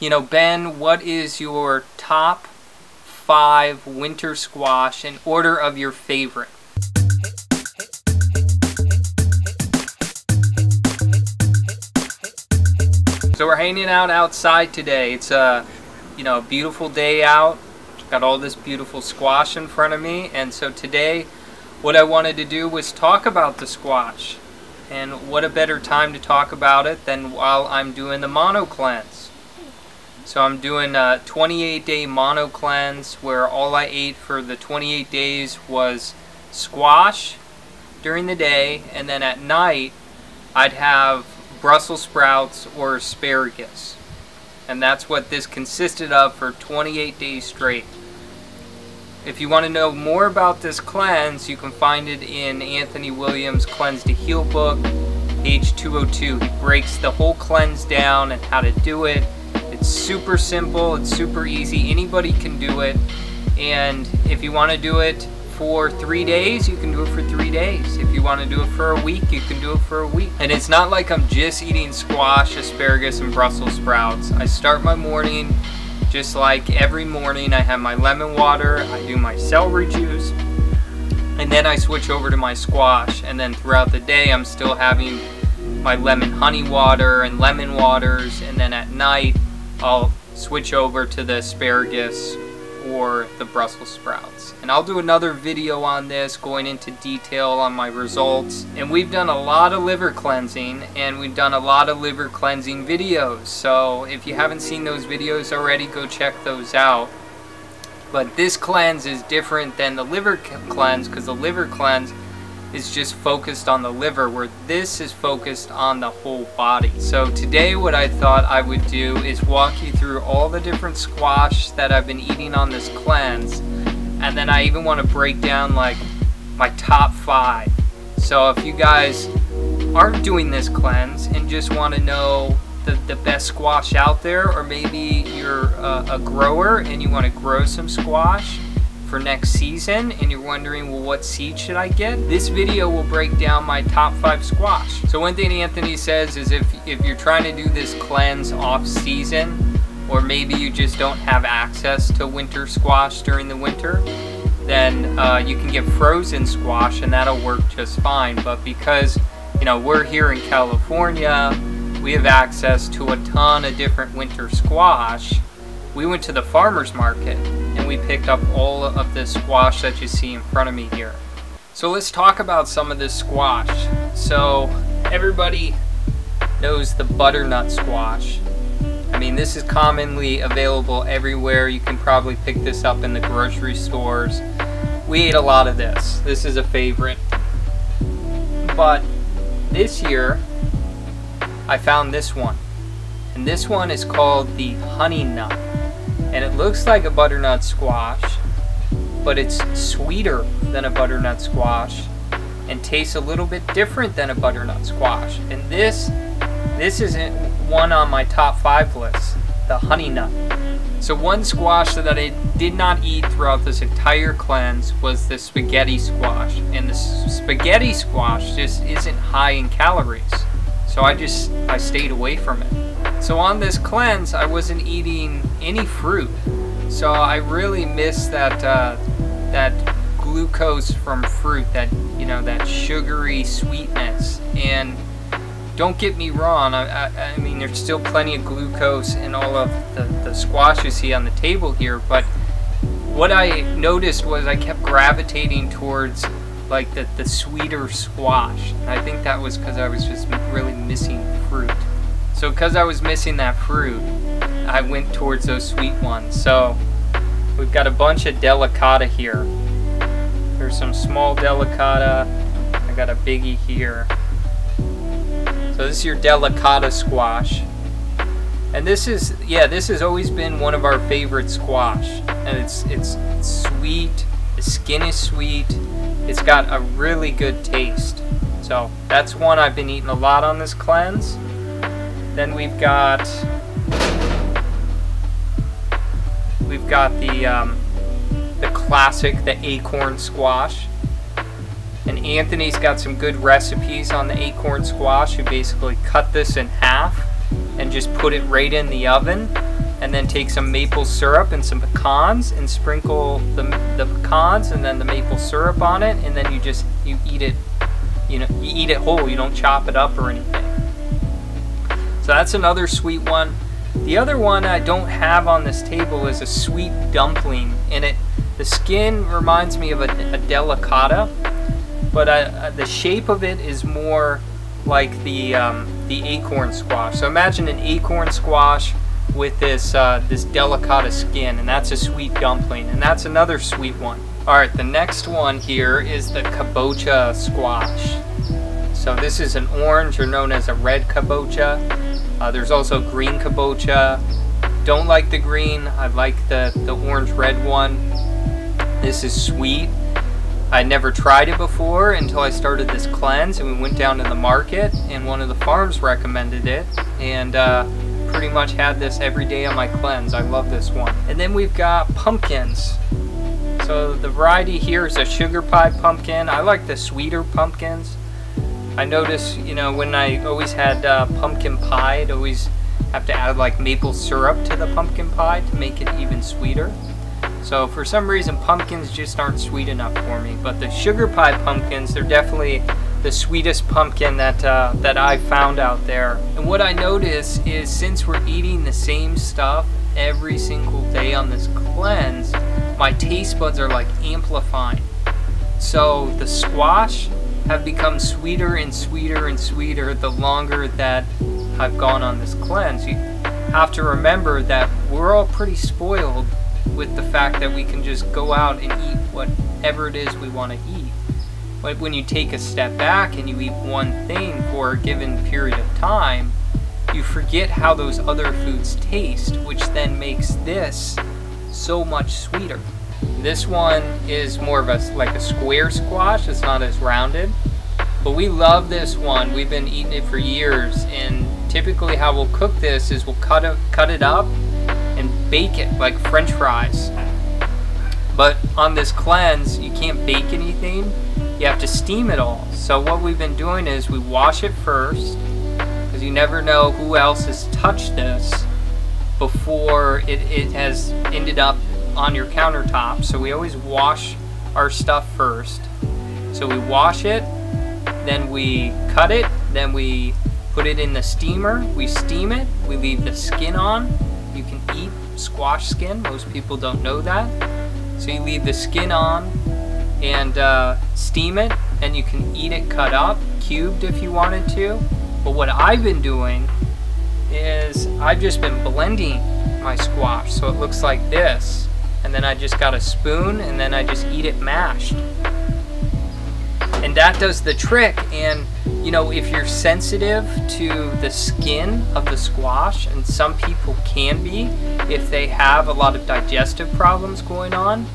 You know, Ben, what is your top five winter squash in order of your favorite? So we're hanging out outside today. It's a, you know, a beautiful day out. Got all this beautiful squash in front of me. And so today, what I wanted to do was talk about the squash. And what a better time to talk about it than while I'm doing the mono cleanse. So I'm doing a 28 day mono cleanse where all I ate for the 28 days was squash during the day and then at night I'd have Brussels sprouts or asparagus. And that's what this consisted of for 28 days straight. If you want to know more about this cleanse, you can find it in Anthony Williams' Cleanse to Heal book, page 202. He breaks the whole cleanse down and how to do it. It's super simple, it's super easy, anybody can do it. And if you want to do it for three days, you can do it for three days. If you want to do it for a week, you can do it for a week. And it's not like I'm just eating squash, asparagus, and Brussels sprouts. I start my morning just like every morning. I have my lemon water, I do my celery juice, and then I switch over to my squash. And then throughout the day, I'm still having my lemon honey water and lemon waters. And then at night, I'll switch over to the asparagus or the Brussels sprouts. And I'll do another video on this going into detail on my results. And we've done a lot of liver cleansing and we've done a lot of liver cleansing videos. So if you haven't seen those videos already, go check those out. But this cleanse is different than the liver cleanse because the liver cleanse is just focused on the liver where this is focused on the whole body. So today what I thought I would do is walk you through all the different squash that I've been eating on this cleanse and then I even want to break down like my top five. So if you guys aren't doing this cleanse and just want to know the, the best squash out there or maybe you're a, a grower and you want to grow some squash for next season and you're wondering, well, what seed should I get? This video will break down my top five squash. So one thing Anthony says is if, if you're trying to do this cleanse off season, or maybe you just don't have access to winter squash during the winter, then uh, you can get frozen squash and that'll work just fine. But because, you know, we're here in California, we have access to a ton of different winter squash. We went to the farmer's market we picked up all of this squash that you see in front of me here. So let's talk about some of this squash. So everybody knows the butternut squash. I mean, this is commonly available everywhere. You can probably pick this up in the grocery stores. We ate a lot of this. This is a favorite. But this year, I found this one. And this one is called the honey nut and it looks like a butternut squash, but it's sweeter than a butternut squash and tastes a little bit different than a butternut squash. And this, this isn't one on my top five list, the honey nut. So one squash that I did not eat throughout this entire cleanse was the spaghetti squash. And the spaghetti squash just isn't high in calories. So I just, I stayed away from it. So on this cleanse, I wasn't eating any fruit. So I really miss that uh, that glucose from fruit, that you know, that sugary sweetness. And don't get me wrong, I, I, I mean, there's still plenty of glucose in all of the, the squash you see on the table here, but what I noticed was I kept gravitating towards like the, the sweeter squash. I think that was because I was just really missing fruit. So because I was missing that fruit, I went towards those sweet ones. So we've got a bunch of delicata here. There's some small delicata. I got a biggie here. So this is your delicata squash. And this is, yeah, this has always been one of our favorite squash. And it's, it's sweet, the skin is sweet, it's got a really good taste. So that's one I've been eating a lot on this cleanse. Then we've got we've got the um, the classic, the acorn squash. And Anthony's got some good recipes on the acorn squash. You basically cut this in half and just put it right in the oven and then take some maple syrup and some pecans and sprinkle the, the pecans and then the maple syrup on it and then you just you eat it you know you eat it whole you don't chop it up or anything so that's another sweet one the other one I don't have on this table is a sweet dumpling and it the skin reminds me of a, a delicata but uh, the shape of it is more like the um, the acorn squash so imagine an acorn squash with this uh, this delicata skin, and that's a sweet dumpling, and that's another sweet one. All right, the next one here is the kabocha squash. So this is an orange, or known as a red kabocha. Uh, there's also green kabocha. Don't like the green. I like the the orange red one. This is sweet. I never tried it before until I started this cleanse, and we went down to the market, and one of the farms recommended it, and. Uh, pretty much had this every day on my cleanse. I love this one. And then we've got pumpkins. So the variety here is a sugar pie pumpkin. I like the sweeter pumpkins. I notice, you know, when I always had uh, pumpkin pie, I'd always have to add like maple syrup to the pumpkin pie to make it even sweeter. So for some reason, pumpkins just aren't sweet enough for me. But the sugar pie pumpkins, they're definitely the sweetest pumpkin that uh, that I found out there. And what I notice is since we're eating the same stuff every single day on this cleanse, my taste buds are like amplifying. So the squash have become sweeter and sweeter and sweeter the longer that I've gone on this cleanse. You have to remember that we're all pretty spoiled with the fact that we can just go out and eat whatever it is we want to eat. But when you take a step back and you eat one thing for a given period of time, you forget how those other foods taste, which then makes this so much sweeter. This one is more of a like a square squash, it's not as rounded. But we love this one. We've been eating it for years and typically how we'll cook this is we'll cut it cut it up and bake it like french fries. But on this cleanse, you can't bake anything you have to steam it all. So what we've been doing is we wash it first, because you never know who else has touched this before it, it has ended up on your countertop. So we always wash our stuff first. So we wash it, then we cut it, then we put it in the steamer, we steam it, we leave the skin on. You can eat squash skin, most people don't know that. So you leave the skin on, and uh, steam it and you can eat it cut up, cubed if you wanted to. But what I've been doing is I've just been blending my squash so it looks like this. And then I just got a spoon and then I just eat it mashed. And that does the trick. And you know, if you're sensitive to the skin of the squash, and some people can be if they have a lot of digestive problems going on,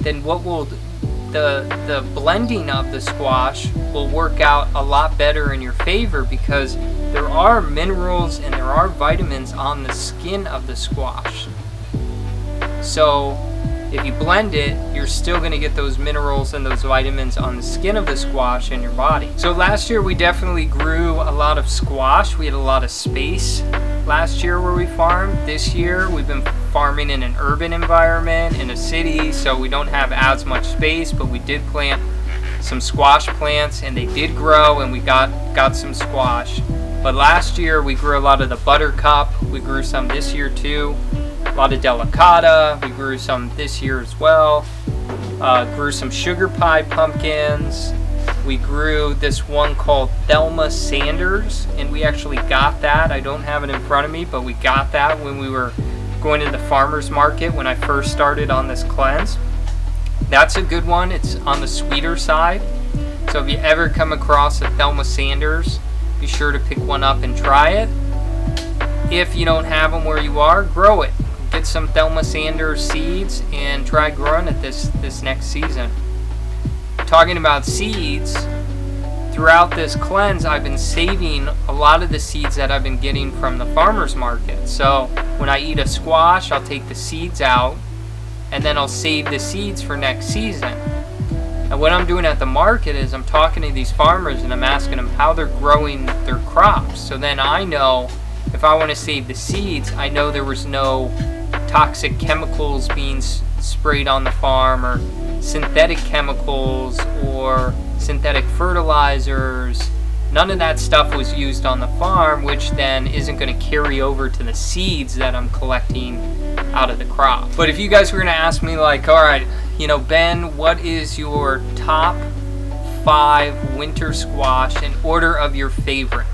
then what will the, the blending of the squash will work out a lot better in your favor because there are minerals and there are vitamins on the skin of the squash. So if you blend it, you're still going to get those minerals and those vitamins on the skin of the squash in your body. So last year we definitely grew a lot of squash. We had a lot of space last year where we farmed. This year we've been farming in an urban environment, in a city, so we don't have as much space, but we did plant some squash plants and they did grow and we got, got some squash. But last year we grew a lot of the buttercup, we grew some this year too. A lot of delicata, we grew some this year as well. Uh, grew some sugar pie pumpkins, we grew this one called Thelma Sanders, and we actually got that. I don't have it in front of me, but we got that when we were going to the farmer's market when I first started on this cleanse. That's a good one. It's on the sweeter side. So if you ever come across a Thelma Sanders, be sure to pick one up and try it. If you don't have them where you are, grow it. Get some Thelma Sanders seeds and try growing it this, this next season talking about seeds, throughout this cleanse, I've been saving a lot of the seeds that I've been getting from the farmer's market. So when I eat a squash, I'll take the seeds out and then I'll save the seeds for next season. And what I'm doing at the market is I'm talking to these farmers and I'm asking them how they're growing their crops. So then I know if I want to save the seeds, I know there was no toxic chemicals being sprayed on the farm or synthetic chemicals or synthetic fertilizers. None of that stuff was used on the farm, which then isn't going to carry over to the seeds that I'm collecting out of the crop. But if you guys were going to ask me like, all right, you know, Ben, what is your top five winter squash in order of your favorite?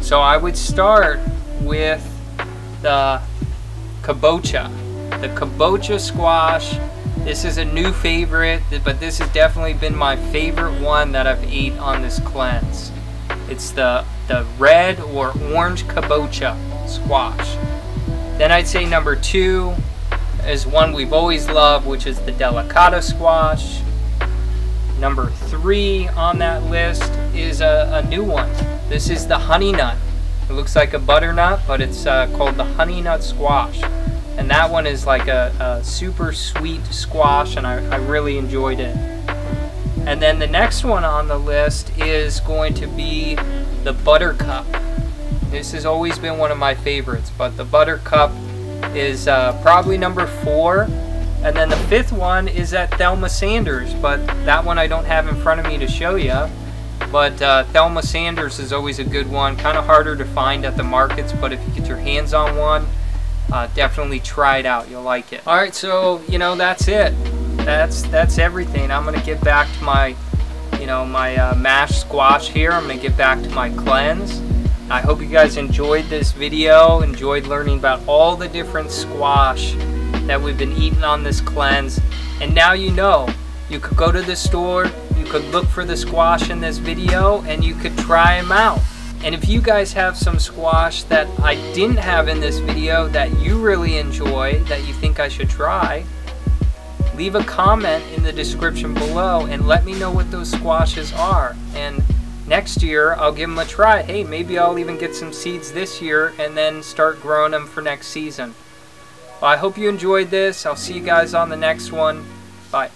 So I would start with the kabocha. The kabocha squash. This is a new favorite, but this has definitely been my favorite one that I've ate on this cleanse. It's the, the red or orange kabocha squash. Then I'd say number two is one we've always loved, which is the delicata squash. Number three on that list is a, a new one. This is the honey nut. It looks like a butternut, but it's uh, called the honey nut squash. And that one is like a, a super sweet squash, and I, I really enjoyed it. And then the next one on the list is going to be the buttercup. This has always been one of my favorites, but the buttercup is uh, probably number four. And then the fifth one is at Thelma Sanders, but that one I don't have in front of me to show you. But uh, Thelma Sanders is always a good one. Kind of harder to find at the markets, but if you get your hands on one, uh, definitely try it out. You'll like it. All right, so you know that's it. That's that's everything. I'm gonna get back to my, you know, my uh, mashed squash here. I'm gonna get back to my cleanse. I hope you guys enjoyed this video, enjoyed learning about all the different squash that we've been eating on this cleanse. And now you know, you could go to the store, you could look for the squash in this video, and you could try them out. And if you guys have some squash that I didn't have in this video that you really enjoy, that you think I should try, leave a comment in the description below and let me know what those squashes are. And next year, I'll give them a try. Hey, maybe I'll even get some seeds this year and then start growing them for next season. Well, I hope you enjoyed this. I'll see you guys on the next one. Bye.